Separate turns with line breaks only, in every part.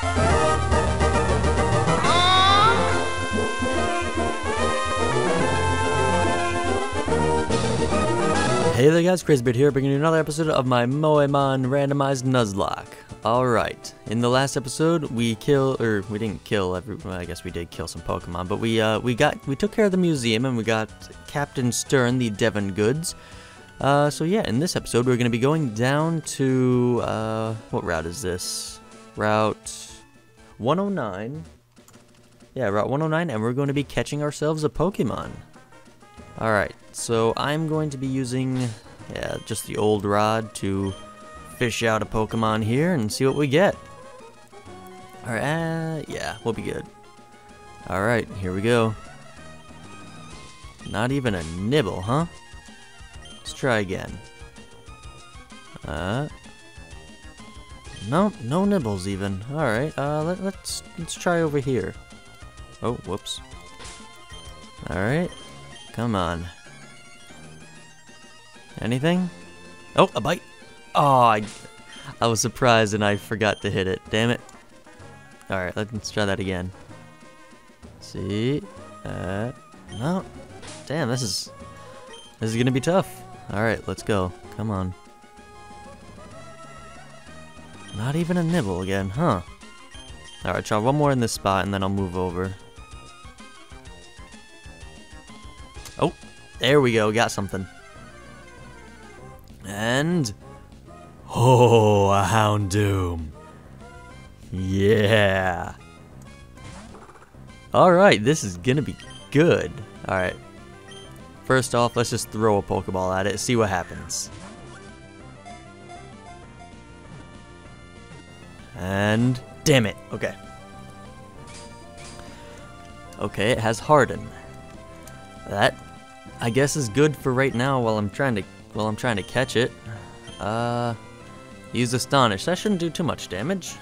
Hey there guys, CrazyBird here, bringing you another episode of my Moemon Randomized Nuzlocke. Alright, in the last episode, we kill, or we didn't kill every, well, I guess we did kill some Pokemon, but we, uh, we got, we took care of the museum, and we got Captain Stern, the Devon Goods. Uh, so yeah, in this episode, we're going to be going down to, uh, what route is this? Route 109. Yeah, Route 109, and we're going to be catching ourselves a Pokemon. Alright, so I'm going to be using yeah, just the old rod to fish out a Pokemon here and see what we get. Alright, uh, yeah, we'll be good. Alright, here we go. Not even a nibble, huh? Let's try again. Uh, no, no nibbles even. Alright, uh, let, let's, let's try over here. Oh, whoops. Alright. Come on. Anything? Oh, a bite. Oh, I, I was surprised and I forgot to hit it. Damn it. Alright, let's try that again. See? Uh, no. Damn, this is, this is gonna be tough. Alright, let's go. Come on. Not even a nibble again, huh? Alright, try one more in this spot and then I'll move over. Oh, there we go, got something. And... Oh, a Houndoom. Yeah. Alright, this is gonna be good. Alright. First off, let's just throw a Pokeball at it, see what happens. And... Damn it. Okay. Okay, it has Harden. That, I guess, is good for right now while I'm trying to while I'm trying to catch it. Uh, use Astonish. That shouldn't do too much damage.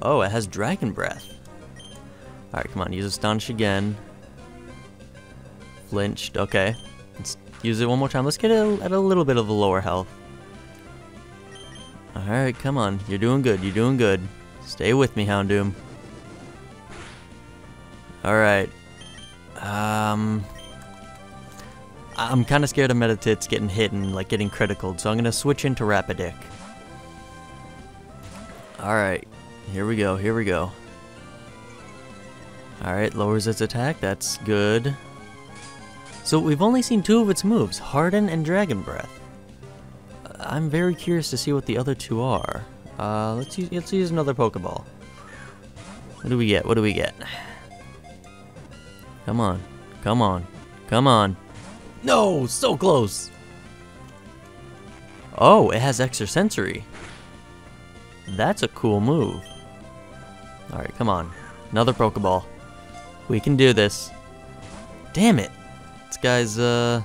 Oh, it has Dragon Breath. Alright, come on, use Astonish again. Flinched, okay. Use it one more time. Let's get it at a little bit of a lower health. Alright, come on. You're doing good, you're doing good. Stay with me, Houndoom. Alright. Um... I'm kind of scared of Metatits getting hit and like getting critical, so I'm going to switch into Rapidic. Alright, here we go, here we go. Alright, lowers its attack, that's good. So we've only seen two of its moves, Harden and Dragon Breath. I'm very curious to see what the other two are. Uh, let's use, let's use another Pokeball. What do we get? What do we get? Come on. Come on. Come on. No! So close! Oh, it has extrasensory. That's a cool move. Alright, come on. Another Pokeball. We can do this. Damn it! Guy's, uh...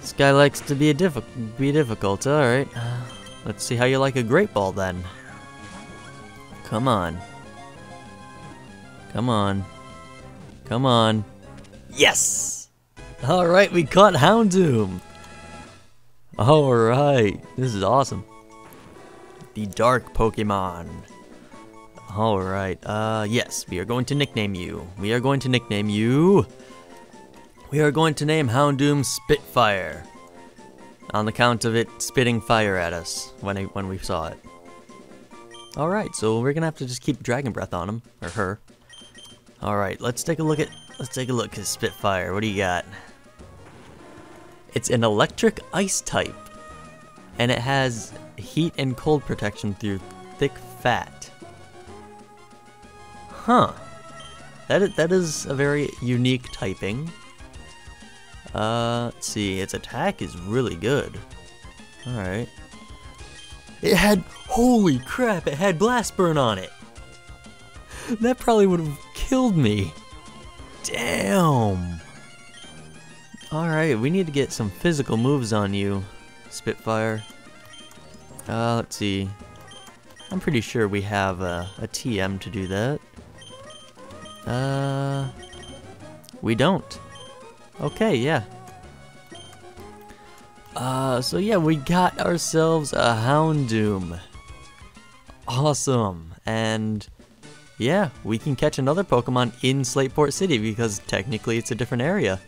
This guy likes to be, a diffi be difficult. Alright. Let's see how you like a Great Ball then. Come on. Come on. Come on. Yes! Alright, we caught Houndoom! Alright, this is awesome. The Dark Pokemon. Alright, uh, yes, we are going to nickname you. We are going to nickname you... We are going to name Houndoom Spitfire. On the count of it spitting fire at us when, I, when we saw it. Alright, so we're gonna have to just keep Dragon Breath on him, or her. Alright, let's take a look at let's take a look at Spitfire. What do you got? It's an electric ice type. And it has heat and cold protection through thick fat. Huh. That is, that is a very unique typing. Uh, let's see, its attack is really good. Alright. It had, holy crap, it had Blast Burn on it! That probably would have killed me. Damn. Alright, we need to get some physical moves on you, Spitfire. Uh, let's see. I'm pretty sure we have a, a TM to do that. Uh, we don't. Okay, yeah. Uh, so yeah, we got ourselves a Houndoom. Awesome. And yeah, we can catch another Pokemon in Slateport City because technically it's a different area.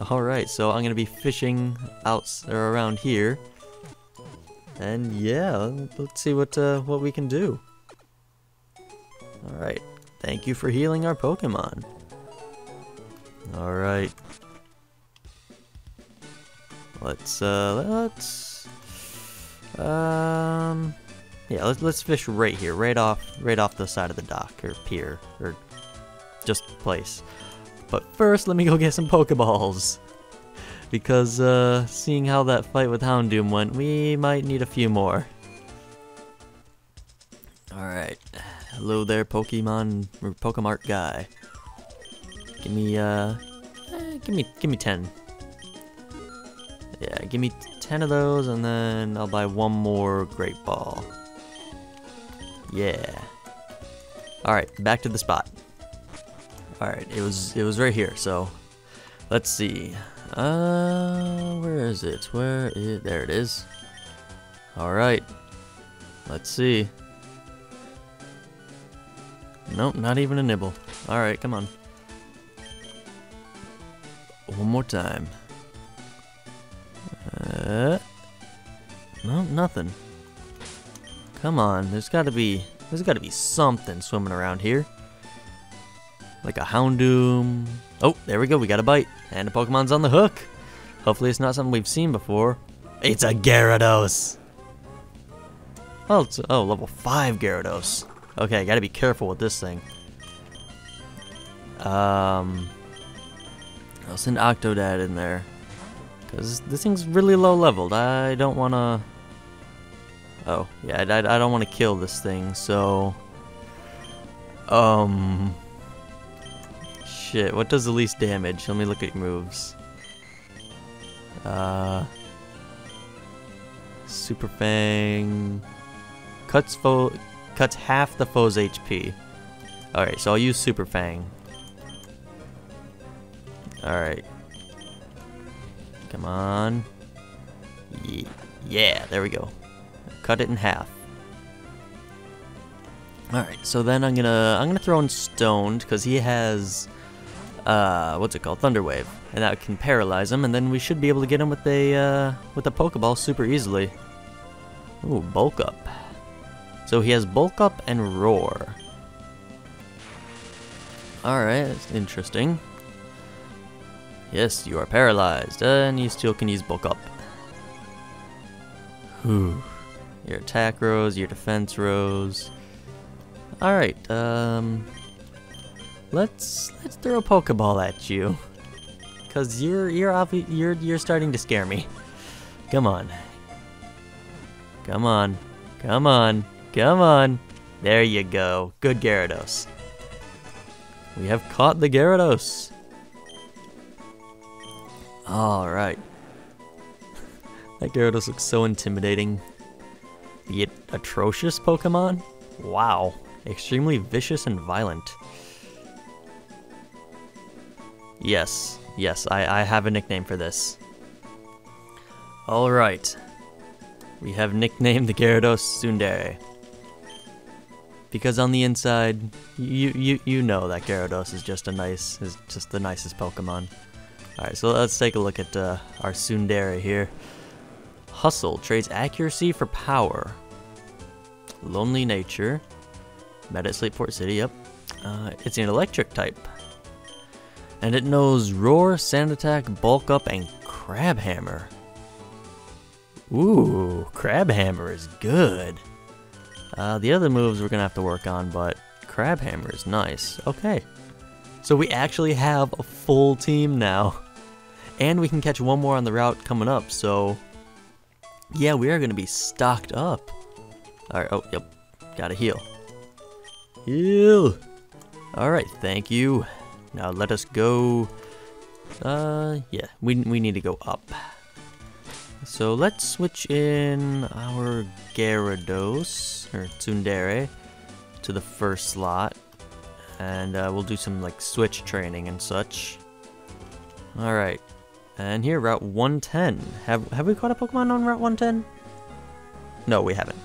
Alright, so I'm going to be fishing out or around here. And yeah, let's see what uh, what we can do. Alright, thank you for healing our Pokemon. Alright. Let's, uh, let's, um, yeah, let's, let's fish right here, right off, right off the side of the dock, or pier, or just place. But first, let me go get some Pokeballs. Because, uh, seeing how that fight with Houndoom went, we might need a few more. Alright. Hello there, Pokemon, or Pokemart guy. Give me, uh, eh, give me, give me 10. Yeah, give me 10 of those, and then I'll buy one more Great Ball. Yeah. Alright, back to the spot. Alright, it was it was right here, so let's see. Uh where is it? Where is there it is. Alright. Let's see. Nope, not even a nibble. Alright, come on. One more time. Uh, no, nothing. Come on, there's gotta be, there's gotta be something swimming around here. Like a Houndoom. Oh, there we go, we got a bite. And the Pokemon's on the hook. Hopefully it's not something we've seen before. It's a Gyarados! Oh, it's, oh, level 5 Gyarados. Okay, gotta be careful with this thing. Um, I'll send Octodad in there. Because this thing's really low leveled. I don't want to... Oh, yeah, I, I don't want to kill this thing, so... Um... Shit, what does the least damage? Let me look at moves. Uh... Super Fang... Cuts foe... Cuts half the foe's HP. Alright, so I'll use Super Fang. Alright. Come on. Yeah, there we go. Cut it in half. Alright, so then I'm gonna I'm gonna throw in Stoned, because he has uh what's it called? Thunder Wave. And that can paralyze him, and then we should be able to get him with a uh with a Pokeball super easily. Ooh, bulk up. So he has bulk up and roar. Alright, that's interesting. Yes, you are paralyzed, and you still can use bulk up. Whew. Your attack rose, your defense rose. Alright, um... Let's let's throw a Pokeball at you. Cause you're you're you're you're starting to scare me. Come on. Come on. Come on. Come on. There you go. Good Gyarados. We have caught the Gyarados. Alright. that Gyarados looks so intimidating. Yet atrocious Pokemon? Wow. Extremely vicious and violent. Yes. Yes, I, I have a nickname for this. Alright. We have nicknamed the Gyarados Tsundere. Because on the inside, you you you know that Gyarados is just a nice is just the nicest Pokemon. Alright, so let's take a look at uh, our Tsundere here. Hustle trades accuracy for power. Lonely nature. Met at Slateport City, yep. Uh, it's an electric type. And it knows Roar, Sand Attack, Bulk Up, and Crab Hammer. Ooh, Crab Hammer is good. Uh, the other moves we're going to have to work on, but Crab Hammer is nice. Okay. So we actually have a full team now. And we can catch one more on the route coming up, so... Yeah, we are going to be stocked up. Alright, oh, yep. Gotta heal. Heal! Alright, thank you. Now let us go... Uh, yeah, we, we need to go up. So let's switch in our Gyarados, or Tsundere, to the first slot. And uh, we'll do some like switch training and such. Alright, And here, Route 110. Have have we caught a Pokemon on Route 110? No, we haven't.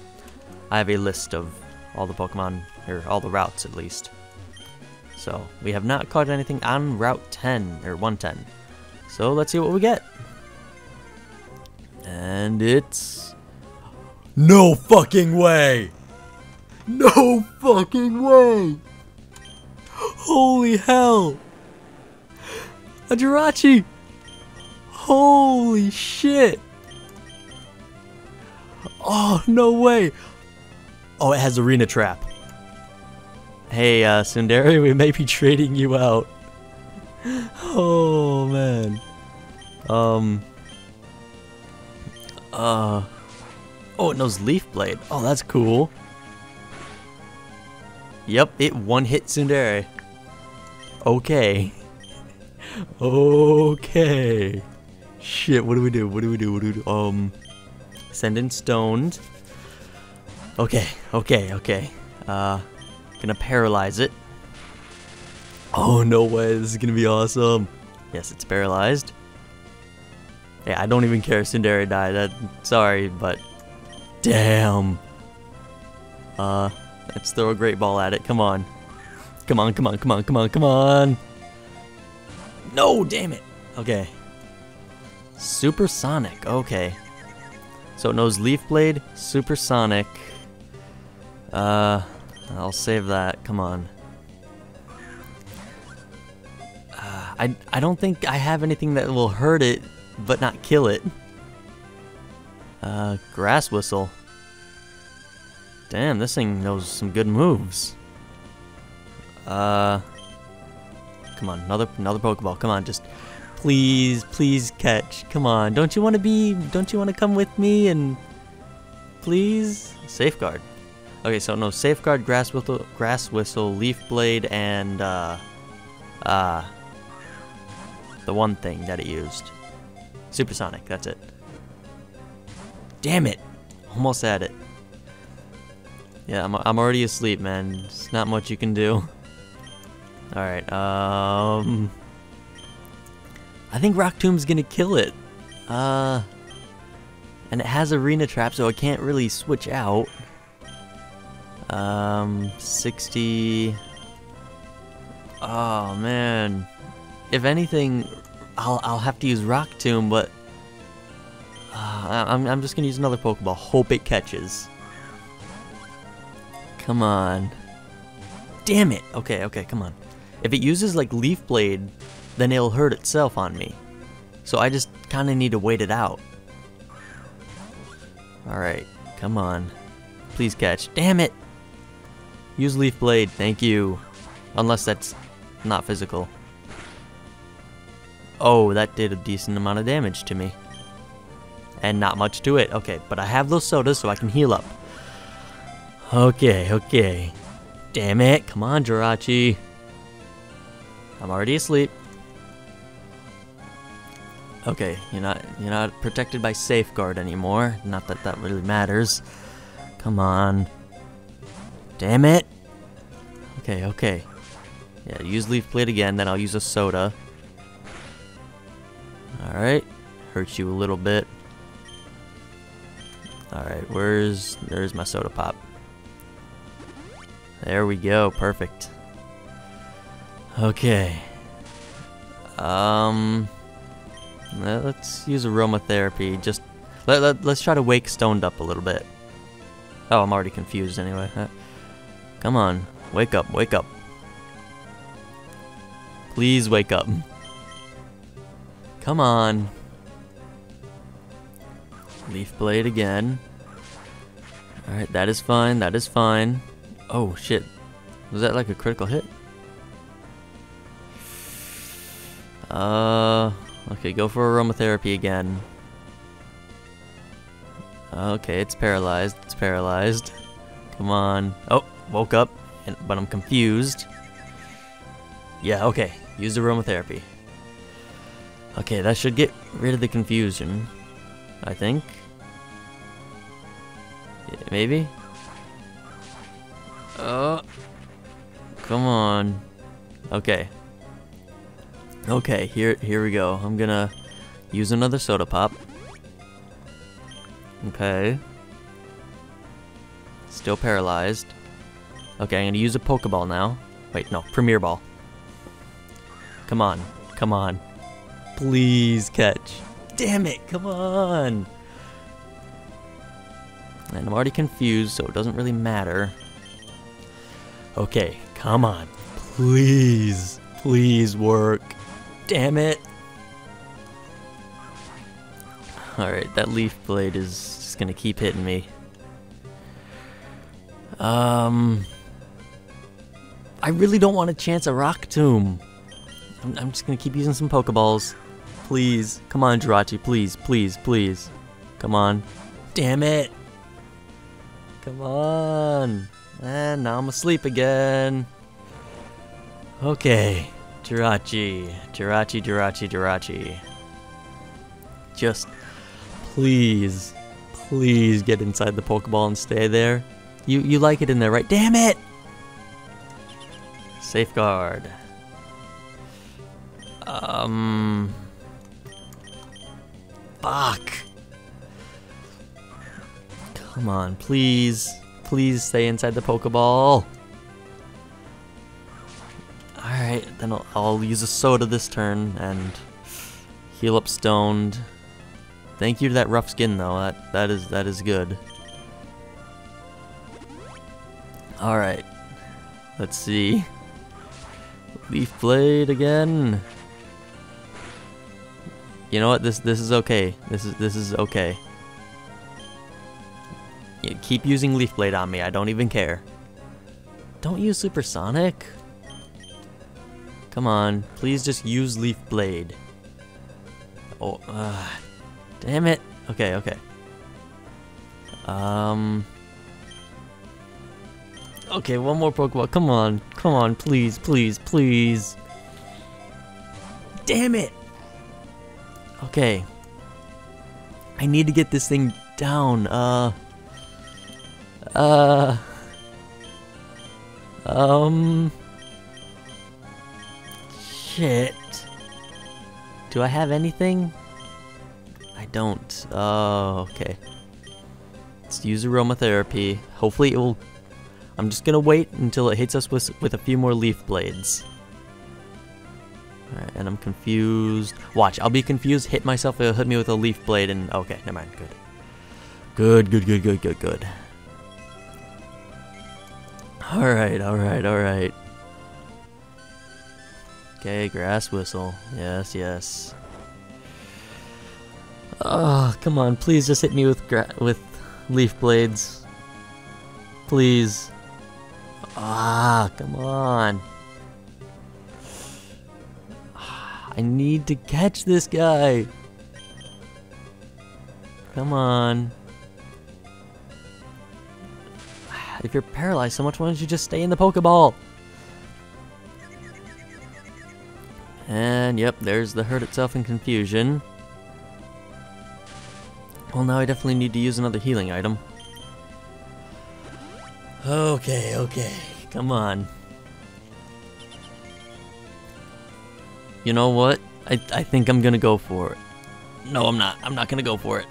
I have a list of all the Pokemon, or all the routes at least. So, we have not caught anything on Route 10, or 110. So, let's see what we get. And it's... No fucking way! No fucking way! Holy hell! A Jirachi! Holy shit! Oh, no way! Oh, it has Arena Trap. Hey, uh, Tsundere, we may be trading you out. Oh, man. Um. Uh. Oh, it knows Leaf Blade. Oh, that's cool. Yep, it one hit Tsundere. Okay. okay. Shit, what do we do? What do we do? What do we do? Um, send in stoned. Okay, okay, okay. Uh, gonna paralyze it. Oh, no way. This is gonna be awesome. Yes, it's paralyzed. Yeah, I don't even care if Tsundere died. That, sorry, but damn. Uh, let's throw a great ball at it. Come on. Come on, come on, come on, come on, come on. No, damn it. Okay. Supersonic. Okay. So it knows Leaf Blade, Supersonic. Uh, I'll save that. Come on. Uh, I, I don't think I have anything that will hurt it, but not kill it. Uh, Grass Whistle. Damn, this thing knows some good moves. Uh, come on, another another Pokeball. Come on, just please, please catch. Come on, don't you want to be? Don't you want to come with me and please safeguard? Okay, so no safeguard, grass whistle, grass whistle, leaf blade, and uh, uh, the one thing that it used, supersonic. That's it. Damn it! Almost had it. Yeah, I'm, I'm already asleep, man. It's not much you can do. Alright, um... I think Rock Tomb's gonna kill it. Uh... And it has Arena Trap, so it can't really switch out. Um, 60... Oh, man. If anything, I'll, I'll have to use Rock Tomb, but... Uh, I'm, I'm just gonna use another Pokeball. Hope it catches. Come on. Damn it! Okay, okay, come on. If it uses like Leaf Blade, then it'll hurt itself on me. So I just kind of need to wait it out. Alright, come on. Please catch. Damn it! Use Leaf Blade, thank you. Unless that's not physical. Oh, that did a decent amount of damage to me. And not much to it. Okay, but I have those sodas so I can heal up. Okay, okay. Damn it, come on, Jirachi. I'm already asleep. Okay, you're not you're not protected by safeguard anymore. Not that that really matters. Come on. Damn it. Okay, okay. Yeah, use leaf blade again, then I'll use a soda. Alright. Hurt you a little bit. Alright, where's there's my soda pop. There we go, perfect. Okay. Um, let's use aromatherapy. Just let, let let's try to wake stoned up a little bit. Oh, I'm already confused anyway. Uh, come on, wake up, wake up. Please wake up. Come on. Leaf blade again. Alright, that is fine, that is fine. Oh shit. Was that like a critical hit? Uh, okay, go for aromatherapy again. Okay, it's paralyzed. It's paralyzed. Come on. Oh, woke up, and, but I'm confused. Yeah, okay. Use aromatherapy. Okay, that should get rid of the confusion. I think. Yeah, maybe? Oh. Come on. Okay. Okay, here here we go. I'm gonna Use another soda pop. Okay. Still paralyzed. Okay, I'm gonna use a Pokeball now. Wait, no, Premier Ball. Come on, come on. Please catch. Damn it, come on! And I'm already confused, so it doesn't really matter. Okay, come on. Please, please work. Damn it. Alright, that leaf blade is just gonna keep hitting me. Um, I really don't want to chance a rock tomb. I'm, I'm just gonna keep using some Pokeballs. Please, come on, Jirachi, please, please, please. Come on. Damn it! Come on. And now I'm asleep again. Okay. Jirachi. Jirachi, Jirachi, Jirachi. Just please, please get inside the Pokeball and stay there. You you like it in there, right? Damn it! Safeguard. Um. Fuck. Come on, please. Please stay inside the Pokeball. Alright, then I'll, I'll, use a soda this turn and heal up stoned. Thank you to that rough skin though, that that is that is good. Alright. Let's see. Leaf Blade again. You know what? This this is okay. This is this is okay. Keep using Leaf Blade on me. I don't even care. Don't use Supersonic. Come on, please just use Leaf Blade. Oh, uh, damn it. Okay, okay. Um. Okay, one more Pokeball. Come on, come on, please, please, please. Damn it. Okay. I need to get this thing down. Uh. Uh. Um. Shit. Do I have anything? I don't. Oh, okay. Let's use aromatherapy. Hopefully it will... I'm just gonna wait until it hits us with, with a few more leaf blades. Alright, and I'm confused. Watch, I'll be confused, hit myself, it'll hit me with a leaf blade, and... Oh, okay, never mind, good. Good, good, good, good, good, good. Alright, alright, alright. Okay, grass whistle. Yes, yes. Oh, come on, please just hit me with with leaf blades. Please. Ah, come on. I need to catch this guy. Come on. If you're paralyzed so much, why don't you just stay in the Pokeball? And yep, there's the hurt itself in confusion. Well, now I definitely need to use another healing item. Okay, okay, come on. You know what? I, I think I'm gonna go for it. No, I'm not. I'm not gonna go for it.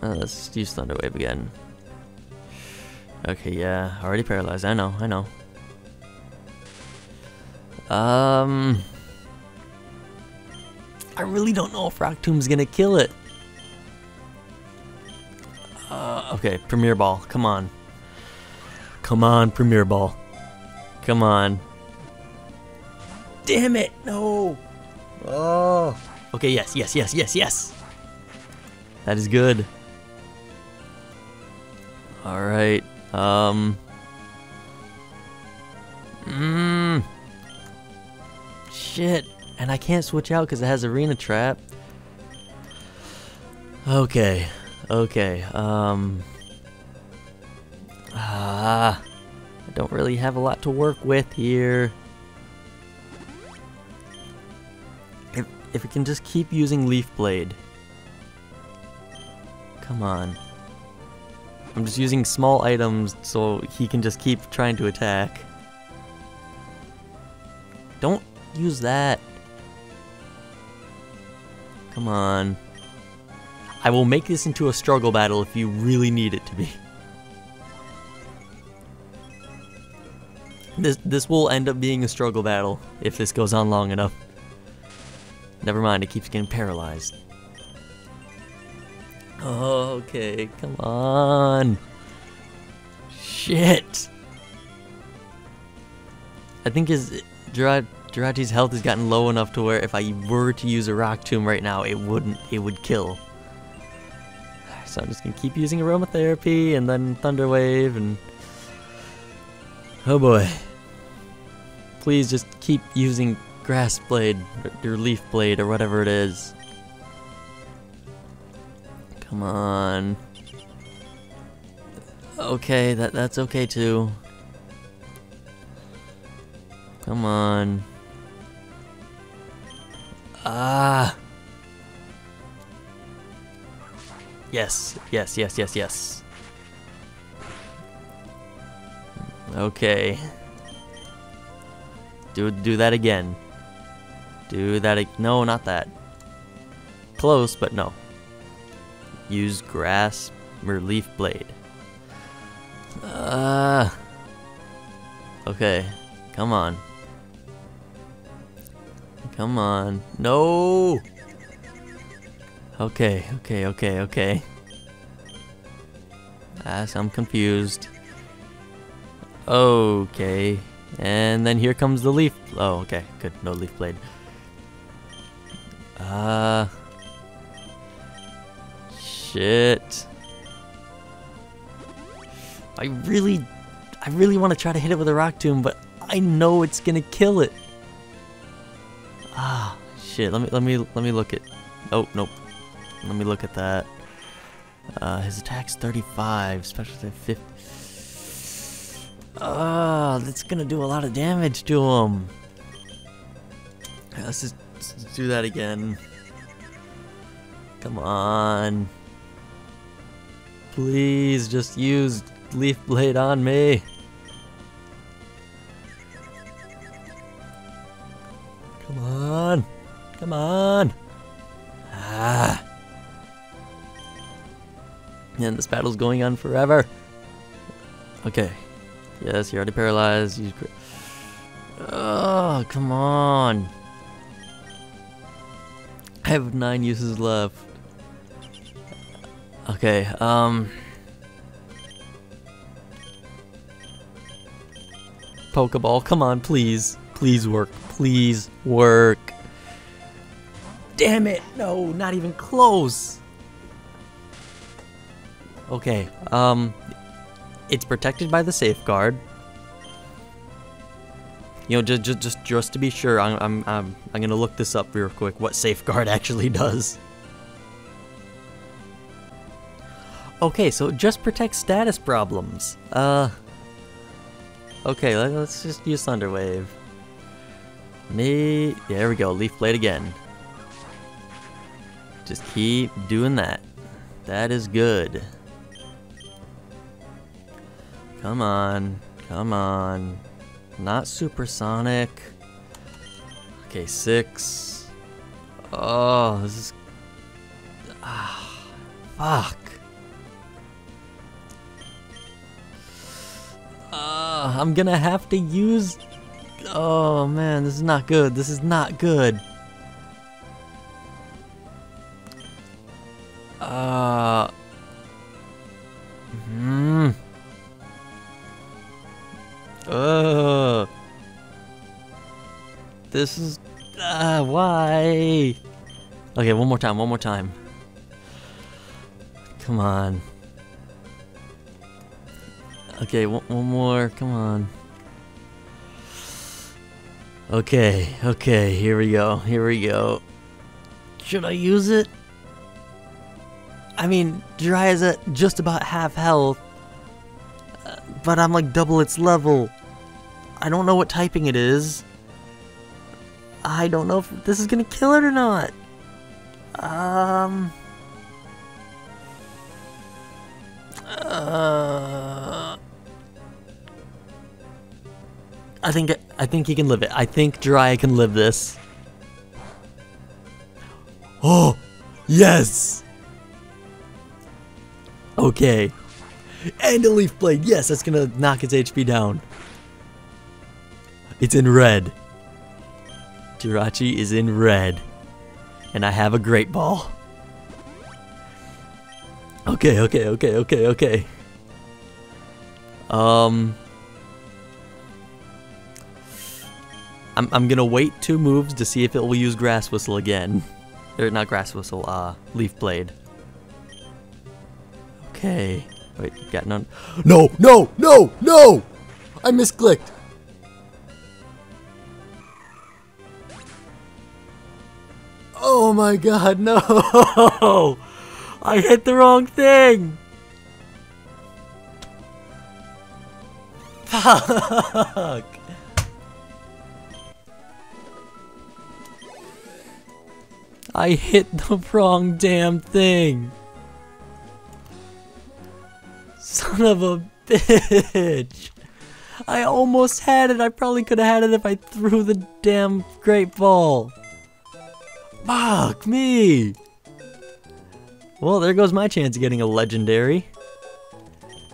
Uh, let's use Thunder Wave again. Okay, yeah, already paralyzed. I know, I know. Um, I really don't know if Rock Tomb's gonna kill it. Uh, okay, Premier Ball, come on. Come on, Premier Ball. Come on. Damn it, no. Oh. Okay, yes, yes, yes, yes, yes. That is good. All right. Um. Mmm. Shit. And I can't switch out because it has Arena Trap. Okay. Okay. Um. Ah. I don't really have a lot to work with here. If, if we can just keep using Leaf Blade. Come on. I'm just using small items so he can just keep trying to attack. Don't use that. Come on. I will make this into a struggle battle if you really need it to be. This this will end up being a struggle battle if this goes on long enough. Never mind, it keeps getting paralyzed. Okay, come on. Shit. I think his Jiraiya Jirachi's health has gotten low enough to where if I were to use a Rock Tomb right now, it wouldn't, it would kill. So I'm just gonna keep using Aromatherapy and then Thunder Wave and... Oh boy. Please just keep using Grass Blade, or Leaf Blade, or whatever it is. Come on. Okay, that that's okay too. Come on. Ah. Yes, yes, yes, yes, yes. Okay. Do do that again. Do that. No, not that. Close, but no. Use grass or leaf blade. Uh. Okay. Come on. Come on. No! Okay, okay, okay, okay. As I'm confused. Okay. And then here comes the leaf. Oh, okay. Good. No leaf blade. Uh. Shit. I really, I really want to try to hit it with a rock tomb, but I know it's gonna kill it. Ah, shit. Let me let me let me look at. Oh nope. Let me look at that. Uh, his attack's 35, special attack 50. Ah, that's gonna do a lot of damage to him. Let's just, let's just do that again. Come on. Please just use Leaf Blade on me. On. Come on. Ah. And this battle's going on forever. Okay. Yes, you're already paralyzed. You... Oh, come on. I have nine uses left. Okay, um... Pokeball, come on, please. Please work. Please work. Damn it! No, not even close! Okay, um... It's protected by the safeguard. You know, just just just just to be sure, I'm I'm I'm I'm gonna look this up real quick. What safeguard actually does? Okay, so it just protects status problems. Uh. Okay, let, us just use Thunder Wave. Me, there we go. Leaf Blade again. Just keep doing that. That is good. Come on. Come on. Not supersonic. Okay, six. Oh, this is... Ah, fuck. Uh, I'm gonna have to use... Oh man, this is not good. This is not good. Uh... Hmm. Uh. This is... Uh, why? Okay, one more time, one more time. Come on. Okay, one, one more, come on. Okay, okay, here we go, here we go. Should I use it? I mean, Jiraiya's at just about half health, uh, but I'm like double its level. I don't know what typing it is. I don't know if this is gonna kill it or not. Um... Uh... I think I think he can live it. I think Jiraiya can live this. Oh, Yes! Okay. And a Leaf Blade. Yes, that's gonna knock its HP down. It's in red. Jirachi is in red. And I have a Great Ball. Okay, okay, okay, okay, okay. Um... I'm, I'm gonna wait two moves to see if it will use Grass Whistle again. Or not Grass Whistle, uh, Leaf Blade. Okay. Wait, got none. No, no, no, no! I misclicked. Oh my god, no! I hit the wrong thing! Fuck! I hit the wrong damn thing! Son of a bitch! I almost had it! I probably could have had it if I threw the damn great ball! Fuck me! Well, there goes my chance of getting a legendary.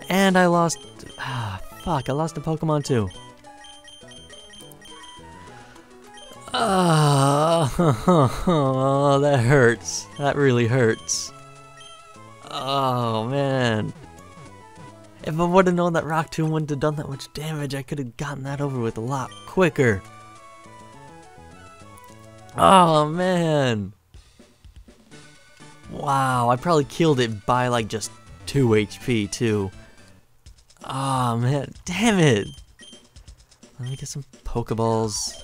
And I lost... Ah, fuck, I lost a Pokemon too. Ah, oh, that hurts. That really hurts. Oh, man. If I would have known that Rock Tomb wouldn't have done that much damage, I could have gotten that over with a lot quicker. Oh, man. Wow, I probably killed it by like just 2 HP too. Oh man, damn it! Let me get some Pokeballs.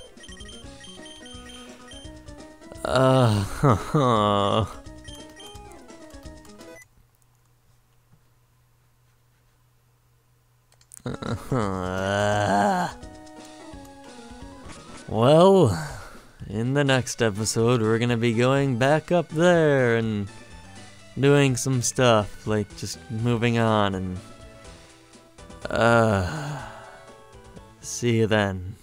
Uh, huh. well, in the next episode, we're gonna be going back up there and doing some stuff, like just moving on and. Uh. See you then.